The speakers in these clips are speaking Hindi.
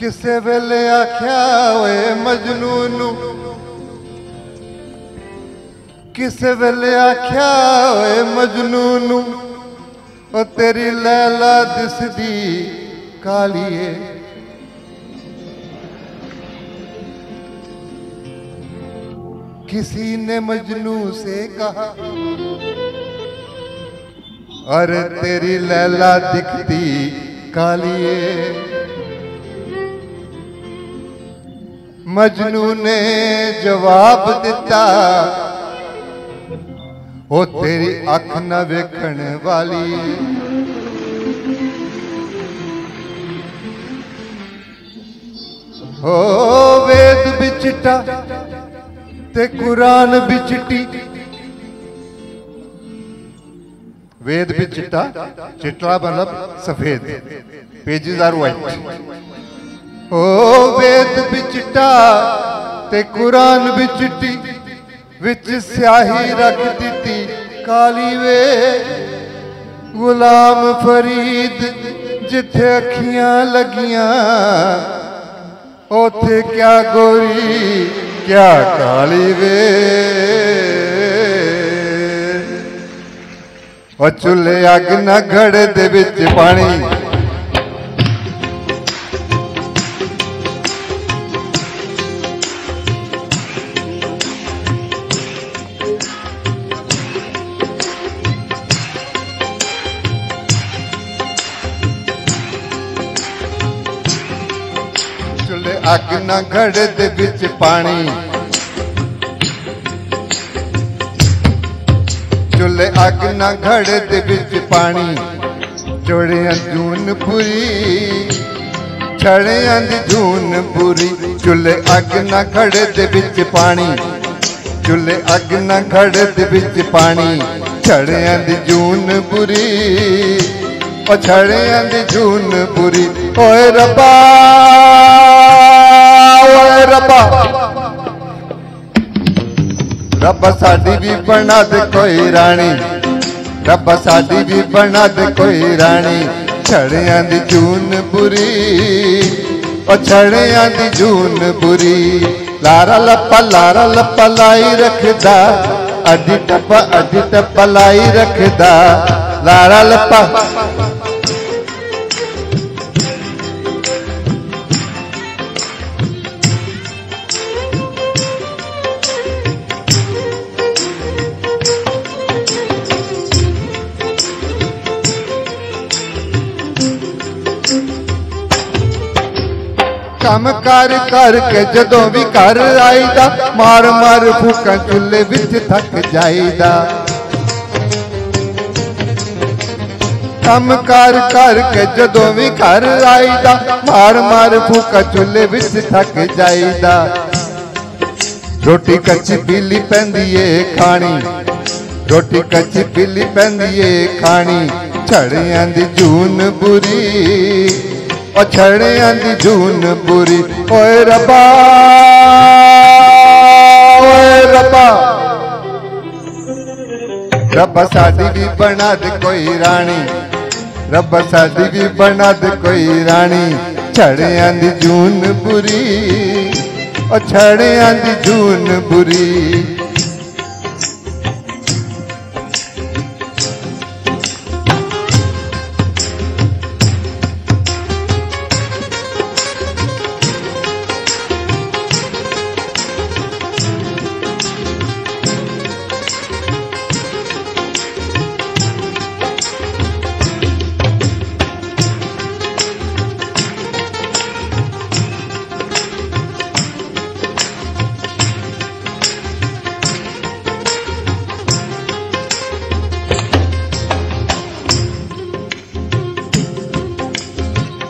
किसे वेले आख्या वे मजनूनू? किसे वेले आख्या वे मजनूनू? ओ तेरी लैला दिसदी है। किसी ने मजनू से कहा, अरे तेरी लैला दिखती कालिए मजनू ने जवाब दिता, ओ तेरी अख न वेखण वाली। हो वेद बिचटा ते कुरान बिचटी वेद भी चिट्टा चिट्टा मतलब सफ़ेद, पेजेस आर वाइट ओ ਵੇਦ ਵਿੱਚ ਚਿੱਟਾ ਤੇ ਕੁਰਾਨ ਵਿੱਚ ਚਿੱਟੀ ਵਿੱਚ ਸਿਆਹੀ ਰੱਖ ਦਿੱਤੀ। ਕਾਲੀ ਵੇ, ਗੁਲਾਮ ਫਰੀਦ, ਜਿੱਥੇ ਅੱਖੀਆਂ ਲੱਗੀਆਂ, ਉਥੇ ਕਿਆ ਗੋਰੀ, ਕਿਆ ਕਾਲੀ ਵੇ। ਉਹ ਚੁੱਲ੍ਹੇ ਅੱਗ ਨਾ ਘੜੇ ਦੇ ਵਿੱਚ ਪਾਣੀ। ਅੱਗ ਨਾ ਘੜੇ ਦੇ ਵਿੱਚ ਪਾਣੀ। ਚੁੱਲ੍ਹੇ ਅੱਗ ਨਾ ਘੜੇ ਦੇ ਵਿੱਚ ਪਾਣੀ। ਚੋੜਿਆਂ ਜੂਨ ਪੂਰੀ, ਛੜਿਆਂ ਦੀ ਜੂਨ ਪੂਰੀ। ਚੁੱਲ੍ਹੇ ਅੱਗ ਨਾ ਘੜੇ ਦੇ ਵਿੱਚ ਪਾਣੀ। ਚੁੱਲ੍ਹੇ ਅੱਗ ਨਾ ਘੜੇ ਦੇ ਵਿੱਚ ਪਾਣੀ। ਛੜਿਆਂ ਦੀ ਜੂਨ ਪੂਰੀ, ਉਹ ਛੜਿਆਂ ਦੀ ਜੂਨ ਪੂਰੀ। ਓਏ ਰੱਬਾ! है रबा रब साडी भी बना दे कोई रानी रब साडी भी बना दे कोई रानी छड़ियाँ दी जून बुरी ओ छड़ियाँ दी जून बुरी लारा लप्पा लारा लप्पा लाई रखदा अड्डी टप्पा अड्डी टप्पा लाई रखदा लारा लप्पा ਕੰਮ ਕਰ ਕਰਕੇ ਜਦੋਂ ਵੀ ਘਰ ਆਈਦਾ ਮਾਰ ਮਾਰ ਫੂਕਾਂ ਚੁੱਲ੍ਹੇ ਵਿੱਚ ਥੱਕ ਜਾਈਦਾ ਕੰਮ ਕਰ ਕਰਕੇ ਜਦੋਂ ਵੀ ਘਰ ਆਈਦਾ ਮਾਰ ਮਾਰ ਫੂਕਾਂ ਚੁੱਲ੍ਹੇ ਵਿੱਚ ਥੱਕ ਜਾਈਦਾ ਰੋਟੀ ਕੱਚੀ ਪੀਲੀ ਪੈਂਦੀ ਏ ਖਾਣੀ ਰੋਟੀ ਕੱਚੀ ਪੀਲੀ ਪੈਂਦੀ ਏ ਖਾਣੀ ਛੜਿਆਂ ਦੀ ਜੂਨ ਬੁਰੀ पछड़े आंदी जून बुरी। ओए रबा ओए रबा रब सादी भी बना दे कोई रानी। रब सादी भी बना दे कोई रानी। छड़े आंदी जून बुरी, ओ छड़े आंदी जून बुरी।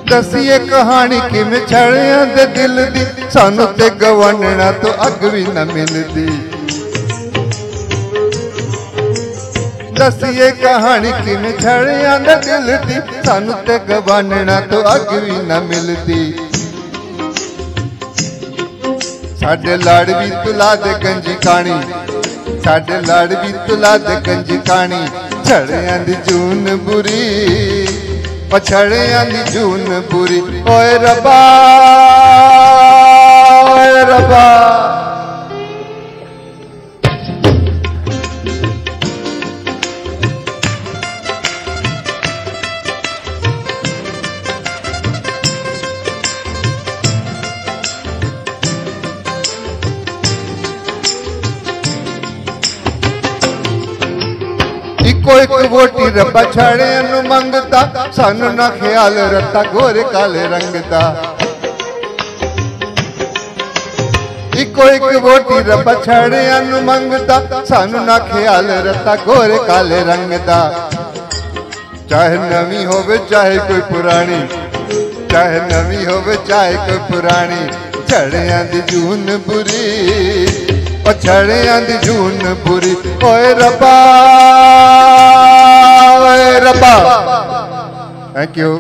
ਦਸੀਏ ਕਹਾਣੀ ਕਿਵੇਂ ਛੜਿਆਂ ਦੇ ਦਿਲ ਦੀ ਸਾਨੂੰ ਤੇ ਗਵੰਨਣਾ ਤੋਂ ਅੱਗ ਵੀ ਨਾ ਮਿਲਦੀ ਦਸੀਏ ਕਹਾਣੀ ਕਿਵੇਂ ਛੜਿਆਂ ਦੇ ਦਿਲ ਦੀ ਸਾਨੂੰ ਤੇ ਗਵੰਨਣਾ ਤੋਂ ਅੱਗ ਵੀ ਨਾ ਮਿਲਦੀ ਸਾਡੇ ਲੜ ਵੀ ਤੁਲਾ ਦੇ ਗੰਜੀ ਕਾਣੀ ਸਾਡੇ ਲੜ ਵੀ ਤੁਲਾ ਦੇ ਗੰਜੀ ਕਾਣੀ ਛੜਿਆਂ ਦੀ ਜੂਨ ਬੁਰੀ पछड़ियनि जून पूरी रबा ਰੱਬਾ ਇੱਕੋ ਇੱਕ ਵੋਟੀ ਰੱਬਾ ਛਾੜਿਆਂ ਨੂੰ ਮੰਗਦਾ, ਸਾਨੂੰ ਨਾ ਖਿਆਲ ਰੱਤਾ ਗੋਰੇ ਕਾਲੇ ਰੰਗ ਦਾ ਇੱਕੋ ਇੱਕ ਵੋਟੀ ਰੱਬਾ ਛੜਿਆਂ ਨੂੰ ਮੰਗਦਾ, ਸਾਨੂੰ ਨਾ ਖਿਆਲ ਰੱਤਾ ਗੋਰੇ ਕਾਲੇ ਰੰਗ ਦਾ ਚਾਹੇ ਨਵੀਂ ਹੋਵੇ, ਚਾਹੇ ਕੋਈ ਪੁਰਾਣੀ, ਚਾਹੇ ਨਵੀਂ ਹੋਵੇ, ਚਾਹੇ ਕੋਈ ਪੁਰਾਣੀ ਛੜਿਆਂ ਦੀ ਜੂਨ ਬੁਰੀ। ਪਛੜਿਆਂ ਦੀ ਜੂਨ ਬੁਰੀ। ਓਏ ਰੱਬਾ ਓਏ ਰੱਬਾ। Thank you